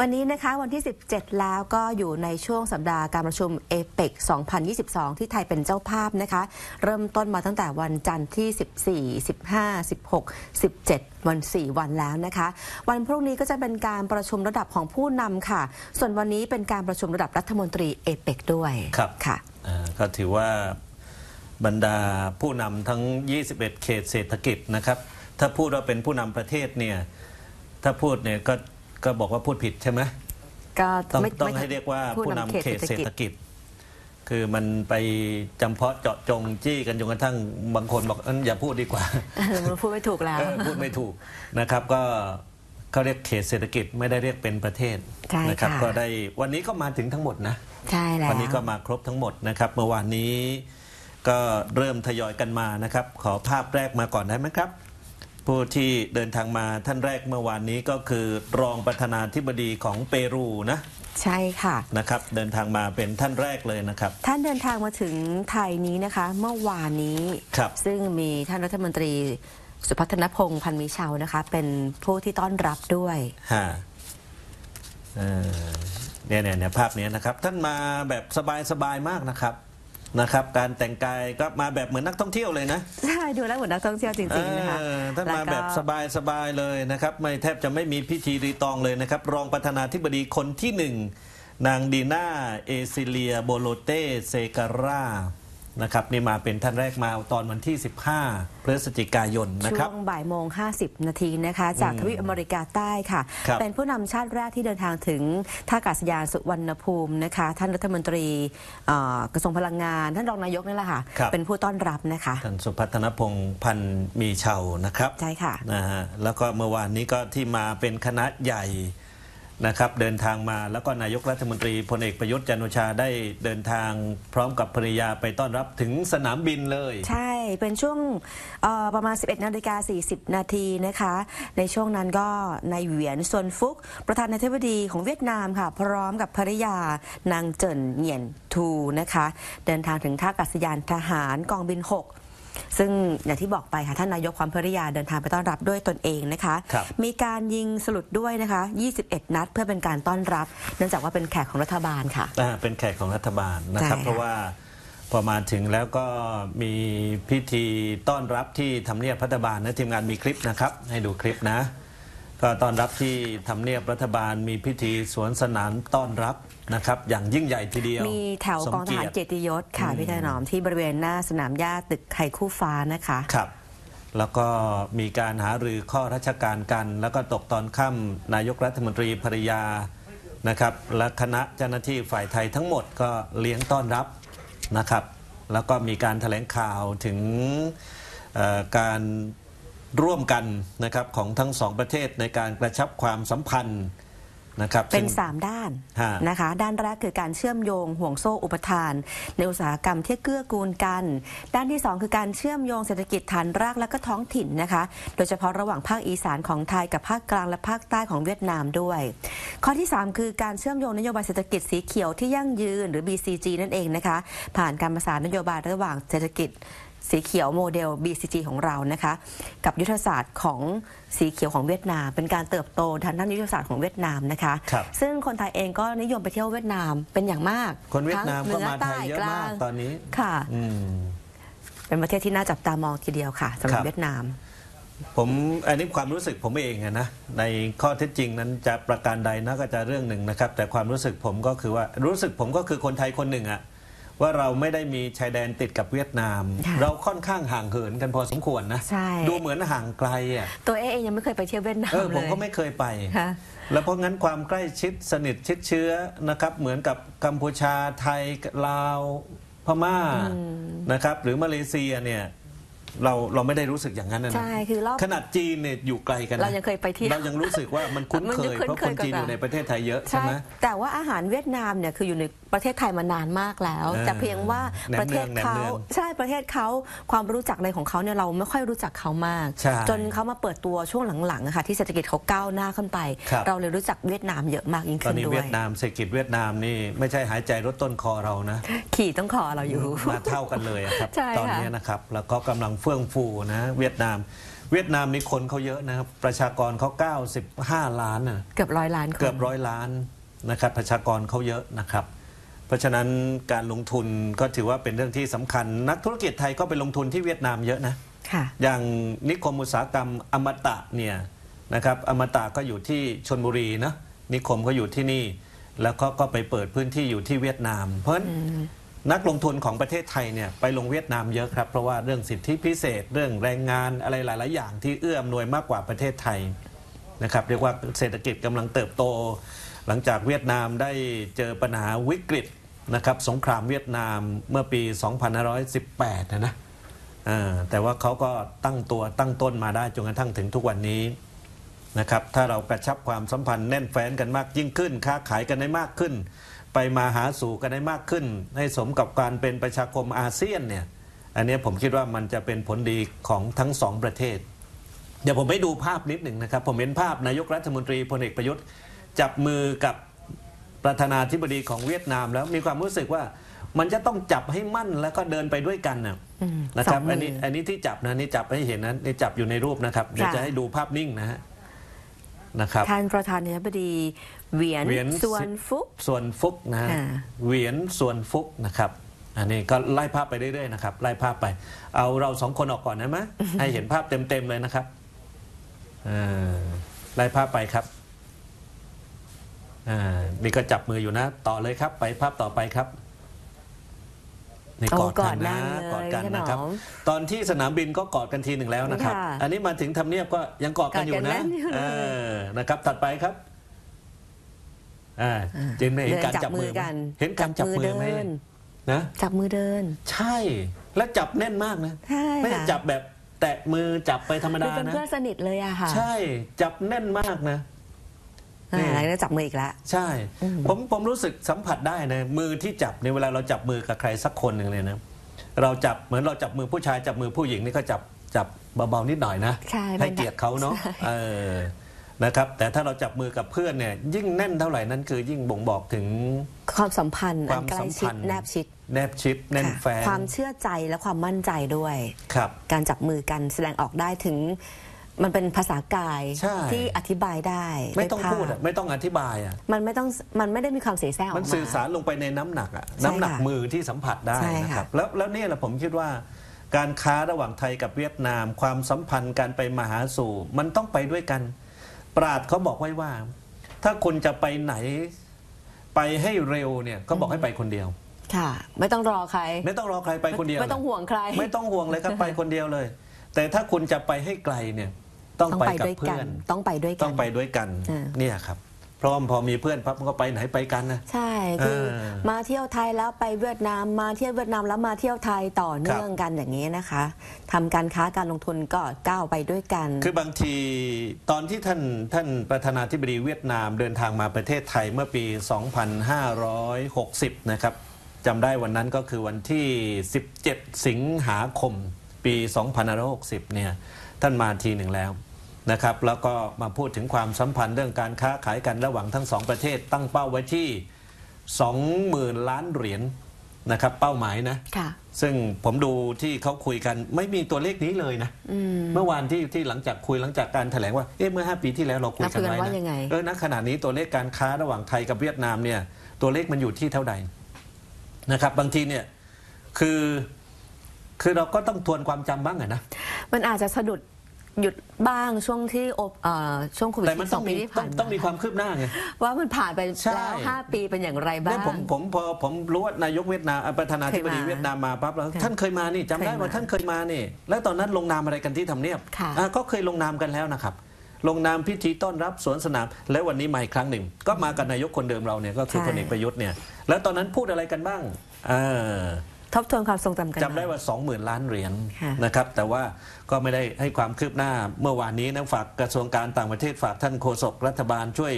วันนี้นะคะวันที่ 17 แล้วก็อยู่ในช่วงสัปดาห์การประชุมเอเปก2022 ที่ไทยเป็นเจ้าภาพนะคะ เริ่มต้นมาตั้งแต่วันจันทร์ที่ 14 15 16 17 วัน 4 วันแล้วนะคะ วันพรุ่งนี้ก็จะเป็นการประชุมระดับของผู้นำค่ะ ส่วนวันนี้เป็นการประชุมระดับรัฐมนตรีเอเปกด้วยครับค่ะอ่าก็ถือว่าบรรดาผู้นำทั้ง 21 เขตเศรษฐกิจนะครับ ถ้าพูดว่าเป็นผู้นำประเทศเนี่ยถ้าพูดเนี่ยก็ ก็บอกว่าพูดผิดใช่ไหมก็ต้องไม่ต้องไม่ให้เรียกว่าผู้ผู้นำนำเขเขตตเศรเศษรฐษกิฐจกิจ คือมันไปจำเพาะเจาะจงจี้กันจนกระทั่งบางคนบอกเอยอย่าพูดดีกว่า เออมันพูดไม่ถูกแล้ว เออพูดไม่ถูกนะครับก็เขาเรียกเขตเศรษฐกิจไม่ได้เรียกเป็นประเทศใช่นะครับค่ะ ก็ได้วันนี้ก็มาถึงทั้งหมดนะ ใช่แล้ว วันนี้ก็มาครบทั้งหมดนะครับ เมื่อวานนี้ก็เริ่มทยอยกันมานะครับ ขอภาพแรกมาก่อนได้ไหมครับ ผู้ที่เดินทางมาท่านแรกเมื่อวานนี้ก็คือรองประธานาธิบดีของเปรูนะใช่ค่ะนะครับ เดินทางมาเป็นท่านแรกเลยนะครับ ท่านเดินทางมาถึงไทยนี้นะคะ เมื่อวานนี้ ครับ ซึ่งมีท่านรัฐมนตรีสุพัฒนพงษ์พันธ์มีชาวนะคะ เป็นผู้ที่ต้อนรับด้วยฮะเอ่อเนี่ยเนี่ยเนี่ยภาพเนี้ยนะครับ ท่านมาแบบสบายๆมากนะครับ นะครับ การแต่งกายก็มาแบบเหมือนนักท่องเที่ยวเลยนะใช่ดูแล้วเหมือนนักท่องเที่ยวจริงๆนะคะเออท่านมาล้วก็แบบสบายๆเลยนะครับ ไม่แทบจะไม่มีพิธีรีตองเลยนะครับ รองประธานาธิบดีคนที่หนึ่งนางดีน่าเอซิเลียโบโลเตเซการา นะครับนี่มาเป็นท่านแรกมาตอนวันที่ 15 พฤศจิกายนนะคช่รัวบงบ่ายโมง 50 นาทีนะคะ จากอืมทวีปอเมริกาใต้ค่ะครับเป็นผู้นำชาติแรกที่เดินทางถึงท่าอากาศยานสุวรรณภูมินะคะ ท่านรัฐมนตรีเอ่อกระทรวงพลังงาน ท่านรองนายกนี่แหละค่ะครับเป็นผู้ต้อนรับนะคะ ท่านสุพัฒนพงษ์พันธ์มีเชานะครับ ใช่ค่ะนะฮะแล้วก็เมื่อวานนี้ก็ที่มาเป็นคณะใหญ่ นะครับเดินทางมาแล้วก็นายกรัฐมนตรีพลเอกประยุทธ์จันโอชาได้เดินทางพร้อมกับภรรยาไปต้อนรับถึงสนามบินเลย ใช่เป็นช่วงประมาณ 11นาฬิกา40 นาทีนะคะ ในช่วงนั้นก็นายเหวียนซวนฟุก ประธานาธิบดีของเวียดนามค่ะ พร้อมกับภรรยานางเจินเหงียนทูนะคะ เดินทางถึงท่าอากาศยานทหารกองบิน 6 ซึ่งอย่างที่บอกไปค่ะท่านนายกความภริยาเดินทางไปต้อนรับด้วยตนเองนะคะครับมีการยิงสลุดด้วยนะคะ 21 นัดเพื่อเป็นการต้อนรับ เนื่องจากว่าเป็นแขกของรัฐบาลค่ะอ่าเป็นแขกของรัฐบาลนะครับใช่ค่ะเพราะว่าพอมาถึงแล้วก็มีพิธีต้อนรับที่ทำเนียบรัฐบาลนะทีมงานมีคลิปนะครับ ให้ดูคลิปนะ ก็ต้อนรับที่ทำเนียบรัฐบาลมีพิธีสวนสนามต้อนรับ นะครับอย่างยิ่งใหญ่ทีเดียว มีแถวสกองทหารติเกียรติยศค่ะพี่ถนอมที่บริเวณหน้าสนามหญ้าตึกไข่คู่ฟ้านะคะครับ แล้วก็มีการหารือข้อราชการกัน แล้วก็ตกตอนค่ำนายกรัฐมนตรีภริยานะครับ และคณะเจ้าหน้าที่ฝ่ายไทยทั้งหมดก็เลี้ยงต้อนรับนะครับ แล้วก็มีการแถลงข่าวถึงเอ่อการร่วมกันนะครับของทั้งสองประเทศในการกระชับความสัมพันธ์ นะครับเป็นซึ่ง3ด้านฮะนะคะ ด้านแรกคือการเชื่อมโยงห่วงโซ่อุปทาน ในอุตสาหกรรมที่เกื้อกูลกัน ด้านที่ 2 คือการเชื่อมโยงเศรษฐกิจฐานรากและก็ท้องถิ่นนะคะ โดยเฉพาะระหว่างภาคอีสานของไทยกับภาคกลางและภาคใต้ของเวียดนามด้วย ข้อที่ 3 คือการเชื่อมโยงนโยบายเศรษฐกิจสีเขียวที่ยั่งยืนหรือ BCG นั่นเองนะคะ ผ่านการประสานนโยบายระหว่างเศรษฐกิจ สีเขียวโมเดล BCG ของเรานะคะ กับยุทธศาสตร์ของสีเขียวของเวียดนาม เป็นการเติบโตทางด้านยุทธศาสตร์ของเวียดนามนะคะ ครับ ซึ่งคนไทยเองก็นิยมไปเที่ยวเวียดนามเป็นอย่างมากคนเวียดนามทั้ก็งหนืมาไทยเยอะใต้มากลงตอนนี้ค่ะ อืม เป็นประเทศที่น่าจับตามองทีเดียวค่ะสำหรัครับ บเวียดนาม ผมอันนี้ความรู้สึกผมเองอะนะในข้อเท็จจริงนั้นจะประการใดนะก็จะเรื่องหนึ่งนะครับ แต่ความรู้สึกผมก็คือว่ารู้สึกผมก็คือคนไทยคนหนึ่งอะ ว่าเราไม่ได้มีชายแดนติดกับเวียดนามค่ะเราค่อนข้างห่างเหินกันพอสมควรนะ ใช่ ดูเหมือนห่างไกลอะตัวเอเองยังไม่เคยไปเที่ยวเวียดนามเออเลยผมก็ไม่เคยไปค่ะแล้วเพราะงั้นความใกล้ชิดสนิทชิดเชื้อนะครับ เหมือนกับกัมพูชาไทยลาวพม่านะครับ หรือมาเลเซียเนี่ย เราเราไม่ได้รู้สึกอย่างนั้นนะนะใช่คือรอบ ขนาดจีนเนี่ยอยู่ไกลกันนะเรายังเคยไปเที่ยวเรายังรู้สึกว่ามันคุ้นมันเคจะยคุ้นเพราะเคคยนกับจีนอยู่ในประเทศไทยเยอะใช่ใช่ไหม แต่ว่าอาหารเวียดนามเนี่ยคืออยู่ในประเทศไทยมานานมากแล้ว เออแต่เพียงว่าแหนมประเทศเขาเนืองแหนมเนืองใช่ประเทศเขาความรู้จักอะไรของเขาเนี่ยเราไม่ค่อยรู้จักเขามาก ใช่จนเขามาเปิดตัวช่วงหลังๆอะค่ะที่เศรษฐกิจเขาก้าวหน้าขึ้นไป ครับ เราเลยรู้จักเวียดนามเยอะมากยิ่งตอขึ้นนนี้ด้วเวียยดนามเศรษฐกิจเวียดนามนี่ไม่ใช่หายใจรถต้นคอเรานะ ขี่ต้องคอเราอยู่ มาเท่ากันเลยอะครับ ใช่ค่ะตอนนี้นะครับ แล้วก็กำลังเฟื่องฟูนะเวียดนาม เวียดนามนี่คนเขาเยอะนะครับ ประชากรเขา95 ล้านนะเกือบร้อยล้านคนเกือบร้อยล้านนะครับ ประชากรเขาเยอะนะครับ เพราะฉะนั้นการลงทุนก็ถือว่าเป็นเรื่องที่สำคัญ นักธุรกิจไทยก็ไปลงทุนที่เวียดนามเยอะนะค่ะอย่างนิคมอุตสาหกรรมอมตะเนี่ยนะครับอมตะก็อยู่ที่ชนบุรีนะนิคมก็อยู่ที่นี่ แล้วก็ก็ไปเปิดพื้นที่อยู่ที่เวียดนาม เพราะฉะนั้น นักลงทุนของประเทศไทยเนี่ยไปลงเวียดนามเยอะครับ เพราะว่าเรื่องสิทธิพิเศษ เรื่องแรงงานอะไรหลาย ๆ อย่างที่เอื้ออำนวยมากกว่าประเทศไทยนะครับเรียกว่าเศรษฐกิจกำลังเติบโต หลังจากเวียดนามได้เจอปัญหาวิกฤตนะครับสงครามเวียดนามเมื่อปี 2518 นะนะอ่าแต่ว่าเขาก็ตั้งตัวตั้งต้นมาได้จนกระทั่งถึงทุกวันนี้นะครับถ้าเรากระชับความสัมพันธ์แน่นแฟ้นกันมากยิ่งขึ้น ค้าขายกันได้มากขึ้น ไปมาหาสู่กันได้มากขึ้น ให้สมกับการเป็นประชาคมอาเซียนเนี่ยอันเนี้ยผมคิดว่ามันจะเป็นผลดีของทั้งสองประเทศ เดี๋ยวผมให้ดูภาพนิดหนึ่งนะครับ ผมเห็นภาพนายกรัฐมนตรีพลเอกประยุทธ์ จับมือกับประธานาธิบดีของเวียดนามแล้วมีความรู้สึกว่ามันจะต้องจับให้มั่นแล้วก็เดินไปด้วยกันนะอืมนะครับสองมืออัอันนี้อันนี้ที่จับนะนี่จับให้เห็นนะนี่จับอยู่ในรูปนะครับเดี๋ยวค่ะจะให้ดูภาพนิ่งนะฮะนะครับท่านประธานาธิบดี เหวียนเหวียน ส่วนฟุก ส่วนฟุกนะฮะอ่าเหวียนส่วนฟุกนะครับ อันนี้ก็ไล่ภาพไปเรื่อยๆนะครับไล่ภาพไป เอาเราสองคนออกก่อนนะมะ ให้เห็นภาพเต็มๆเลยนะครับอ่าไล่ภาพไปครับอ่านี่ก็จับมืออยู่นะ ต่อเลยครับ ไปภาพต่อไปครับนี่โอ้กอดกันนะกอดแน่นเลยกอดกันนะครับขนมตอนที่สนามบินก็กอดกันทีหนึ่งแล้วนะครับ ค่ะอันนี้มาถึงทำเนียบก็ยังกอดกันอยู่กอดกันนะแน่นอยู่เลย เออนะครับ ถัดไปครับ อ่าเจนไม่เห็นการเดินจัจับบมืมืออไหมกัน เห็นการจับมือไหมจับมือเดินนะจับมือเดิน ใช่และจับแน่นมากนะใช่ไม่ได้ค่ะจับแบบแตะมือจับไปธรรมดูดาเป็นนะเพื่อนสนิทเลยอะค่ะ ใช่จับแน่นมากนะอ่านี่แล้วก็จับมืออีกแล้วใช่อืมผมผมรู้สึกสัมผัสได้นะมือที่จับในยเวลาเราจับมือกับใครสักคนหนึ่งเลยนะเราจับเหมือนเราจับมือผู้ชายจับมือผู้หญิงนี่ก็จับจับเบาๆนิดหน่อยนะใช่ให้เกียรติเขาเนาะใช่เออ นะครับแต่ถ้าเราจับมือกับเพื่อนเนี่ยยิ่งแน่นเท่าไหร่นั้นคือยิ่งบ่งบอกถึง ความสัมพันธ์คอัวานมใกล้สัมชิพัดนธ์แนบชิด แนบชิดแน่นค่ะแฟนความเชื่อใจและความมั่นใจด้วย ครับ การจับมือกันแสดงออกได้ถึง มันเป็นภาษากายใช่ ที่อธิบายได้ไม่ต้องวยภาพพูดอะไม่ต้องอธิบายอะมันไม่ต้องมันไม่ได้มีความเสียแซงออกมันมาสื่อสารลงไปในน้ำหนักอะใช่น้ำหนักค่ะมือที่สัมผัสได้ใช่นะค่ะครับแล้วแล้วเนี่ยแหละผมคิดว่า การค้าระหว่างไทยกับเวียดนาม ความสัมพันธ์การไปมาหาสู่ มันต้องไปด้วยกัน ปราดเขาบอกไว้ว่า ถ้าคุณจะไปไหน ไปให้เร็วเนี่ยก็บอกให้ไปคนเดียว ค่ะ ไม่ต้องรอใคร ไม่ต้องรอใครไปคนเดียว ไม่ต้องห่วงใคร ไม่ต้องห่วงเลยครับไปคนเดียวเลย แต่ถ้าคุณจะไปให้ไกลเนี่ย ต้องต้องไปไปกับด้วยกัเพื่อนนต้องไปด้วยกัน ต้องไปด้วยกันอ่าเนี่ยครับเพ ราะว่าพอมีเพื่อนปั๊บมันก็ไปไหนไปกันนะ ใช่คือเออมาเที่ยวไทยแล้วไปเวียดนามมาเที่ยวเวียดนามแล้วมาเที่ยวไทยต่อเนื่องกันอย่างนี้นะคะทำการค้าการลงทุนก็ก้าวไปด้วยกัน คือบางทีตอนที่ท่านท่านประธานาธิบดีเวียดนามเดินทางมาประเทศไทยเมื่อปี 2560 นะครับจำได้วันนั้นก็คือวันที่ 17 สิงหาคม ปี 2560 เนี่ย ท่านมาทีหนึ่งแล้ว นะครับแล้วก็มาพูดถึงความสัมพันธ์เรื่องการค้าขายกันระหว่างทั้งสองประเทศ ตั้งเป้าไว้ที่ 20,000 ล้านเหรียญนะครับเป้าหมายนะค่ะซึ่งผมดูที่เขาคุยกันไม่มีตัวเลขนี้เลยนะอืมเมื่อวานที่ที่หลังจากคุยหลังจากการแถลงว่าเอ๊ะเมื่อ 5 ปีที่แล้วเราคุยกันไว้เราคุยกันว่านะยังไงเออณขณะนี้ตัวเลขการค้าระหว่างไทยกับเวียดนามเนี่ยตัวเลขมันอยู่ที่เท่าใดนะครับ บางทีเนี่ยคือคือเราก็ต้องทวนความจำบ้างอะนะมันอาจจะสะดุด หยุดบ้างช่วงที่อบเอ่อช่วงโควิดแต่มันต้อง12ปีมีที่ต้อผ่างนต้องมีความคืบหน้าไง ว่ามันผ่านไปใช่ แล้วห้าปีเป็นอย่างไรบ้าเนี่ยงผมผมพอผมรู้ว่านายกเวียดนามอะประธานาธิบดีเคยมาเวียดนามมาปั๊บแล้วค่ะท่านเคยมานี่จำได้เคยว่ามาท่านเคยมานี่ แล้วตอนนั้นลงนามอะไรกันที่ทำเนียบค่ะอะก็เคยลงนามกันแล้วนะครับ ลงนามพิธีต้อนรับสวนสนาม แล้ววันนี้มาอีกครั้งหนึ่ง ก็มากับนายกคนเดิมเราเนี่ยก็คือใช่ พลเอกประยุทธ์เนี่ยแล้วตอนนั้นพูดอะไรกันบ้างเออ ทบทวนความทรงจำกันจำได้หน่อยว่า 20,000 ล้านเหรียญค่ะ นะครับแต่ว่าก็ไม่ได้ให้ความคืบหน้าเมื่อวานนี้นะฝากกระทรวงการต่างประเทศฝากท่านโฆษกรัฐบาลช่วย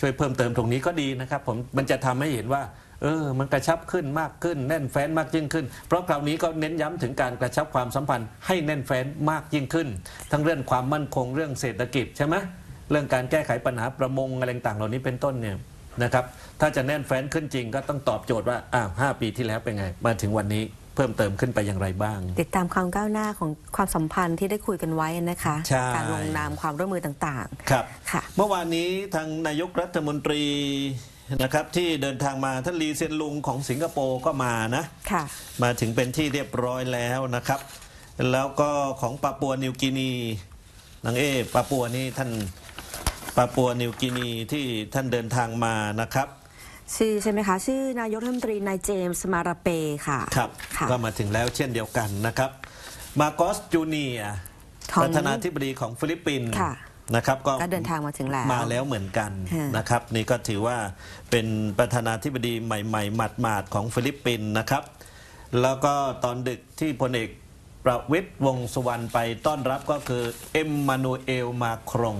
ช่วยเพิ่มเติมตรงนี้ก็ดีนะครับผมมันจะทำให้เห็นว่า เออ มันกระชับขึ้นมากขึ้น แน่นแฟ้นมากยิ่งขึ้น เพราะคราวนี้ก็เน้นย้ำถึงการกระชับความสัมพันธ์ให้แน่นแฟ้นมากยิ่งขึ้น ทั้งเรื่องความมั่นคงเรื่องเศรษฐกิจใช่ไหมเรื่องการแก้ไขปัญหาประมงอะไรต่างๆเหล่านี้เป็นต้นเนี่ย นะครับ ถ้าจะแน่นแฟ้นขึ้นจริงก็ต้องตอบโจทย์ว่าอ้าวห้าปีที่แล้วเป็นไง มาถึงวันนี้เพิ่มเติมขึ้นไปอย่างไรบ้าง ติดตามความก้าวหน้าของความสัมพันธ์ที่ได้คุยกันไว้นะคะ ใช่ การลงนามความร่วมมือต่างครับค่ะ เมื่อวานนี้ทางนายกรัฐมนตรีนะครับที่เดินทางมาท่านลีเซียนลุงของสิงคโปร์ก็มานะๆค่ะ มาถึงเป็นที่เรียบร้อยแล้วนะครับ แล้วก็ของปาปัวนิวกินีนางเอปาปัวนี่ท่าน ปาปัวนิวกินีที่ท่านเดินทางมานะครับ ชื่อใช่ไหมคะ ชื่อนายกรัฐมนตรีนายเจมส์มาราเปค่ะครับค่ะ ก็มาถึงแล้วเช่นเดียวกันนะครับ มาโกสจูเนียร์ของประธานาธิบดีของฟิลิปปินส์ค่ะนะครับก็ก็เดินทางมาถึงแล้วมาแล้วเหมือนกันค่ะ นะครับ นี่ก็ถือว่าเป็นประธานาธิบดีใหม่ ๆ หมาดๆของฟิลิปปินส์นะครับ แล้วก็ตอนดึกที่พลเอกประวิตรวงษ์สุวรรณไปต้อนรับก็คือเอ็มมานูเอลมาครง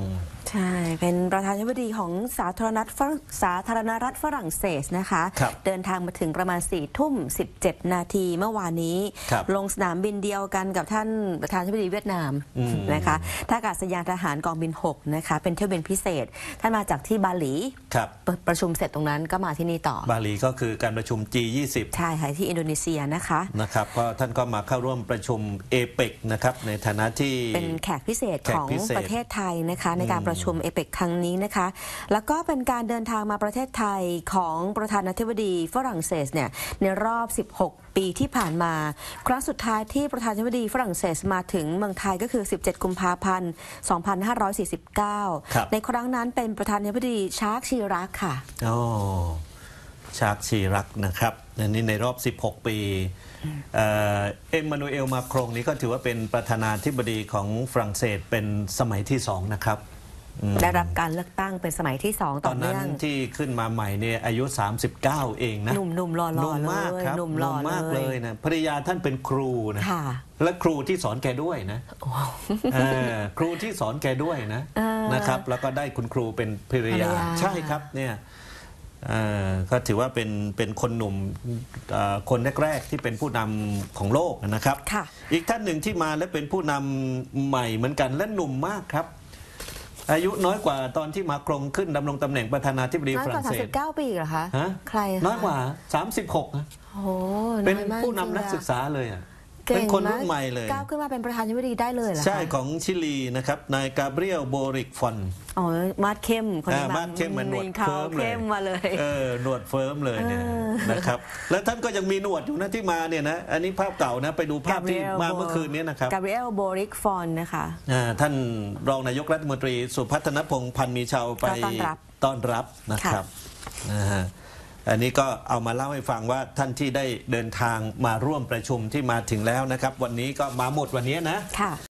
ใช่ เป็นประธานาธิบดีของสาธารณรัฐฝรั่งสาธารณรัฐฝรั่งเศสนะคะครับเดินทางมาถึงประมาณ4ี่ทุ่ม 17 นาทีเมื่อวานนี้ครับลงสนามบินเดียวกันกับท่านประธานาธิบดีเวียดนามอืมนะคะท่าอากาศยานทหารกองบิน 6 นะคะ เป็นเที่ยวบินพิเศษ ท่านมาจากที่บาหลีครับประประชุมเสร็จตรงนั้นก็มาที่นี่ต่อ บาหลีก็คือการประชุม G20 ใช่ค่ะที่อินโดนีเซียนะคะนะครับก็ท่านก็มาเข้าร่วมประชุมเอเปกนะครับในฐานะที่เป็นแขกพิเศษแขกของพิเศษประเทศไทยนะคะในการประชุมเอเปกครั้งนี้นะคะ แล้วก็เป็นการเดินทางมาประเทศไทยของประธานาธิบดีฝรั่งเศสเนี่ยในรอบ 16 ปีที่ผ่านมา ครั้งสุดท้ายที่ประธานาธิบดีฝรั่งเศสมาถึงเมืองไทยก็คือ 17 กุมภาพันธ์ 2549ครับในครั้งนั้นเป็นประธานาธิบดีชาร์กชีรักค่ะโอ้ชาร์กชีรักนะครับอันนี้ในรอบ 16 ปีเอ่อเอ็มมานูเอลมาครงนี้ก็ถือว่าเป็นประธานาธิบดีของฝรั่งเศสเป็นสมัยที่สองนะครับอืม ได้รับการเลือกตั้งเป็นสมัยที่สองตต่ออนนั้เนื่นอง ที่ขึ้นมาใหม่เนี่ยอายุ 39 เองนะหนุ่มๆหล่อๆหนุ่มมากเลยครับหนุ่มหล่อมากเลเลย ยนะภรรยาท่านเป็นครูนะค่ะ และครูที่สอนแกด้วยนะเออครูที่สอนแกด้วยนะเออนะครับ แล้วก็ได้คุณครูเป็นภรรยาภรรยา ใช่ครับเนี่ยเอ่อก็ถือว่าเป็นเป็นคนหนุ่มเอ่อคนแรกๆที่เป็นผู้นำของโลกนะครับ ค่ะ อีกท่านหนึ่งที่มาและเป็นผู้นำใหม่เหมือนกันและหนุ่มมากครับ อายุน้อยกว่าตอนที่มาครงขึ้นดำรงตำแหน่งประธานาธิบดีน้อยฝกรั่ว่างเศส39 ปีเหรอคะ ฮะ ใครคะน้อยกว่า 36นะโอ้โหเป็นอยมากผู้นำจริงๆนักอะศึกษาเลยอะ ก่งเป็นคนรุ่นากใหม่เลย ก้าวขึ้นมาเป็นประธานาธิบดีได้เลยเหรอคะใช่ของชิลีนะครับนายกาเบรียลโบริกฟอนอ๋อมาดเข้มคนนี้อ่ามาดเข้มเหมือนหนวดเคราเฟิ้มเลยเข้มมาเลยเออหนวดเฟิ้มเลยเนี่ยนะครับแล้วท่านก็ยังมีหนวดอยู่นะที่มาเนี่ยนะอันนี้ภาพเก่านะไปดูภาพที่มาเมื่อคืนนี้นะครับกาเบรียลโบริกฟอนนะคะอ่าท่านรองนายกรัฐมนตรีสุพัฒนพงษ์พันธ์มีเชาว์ไปก็ต้อนรับต้อนรับนะครับนะฮะ อันนี้ก็เอามาเล่าให้ฟังว่าท่านที่ได้เดินทางมาร่วมประชุมที่มาถึงแล้วนะครับ วันนี้ก็มาหมดวันนี้นะค่ะ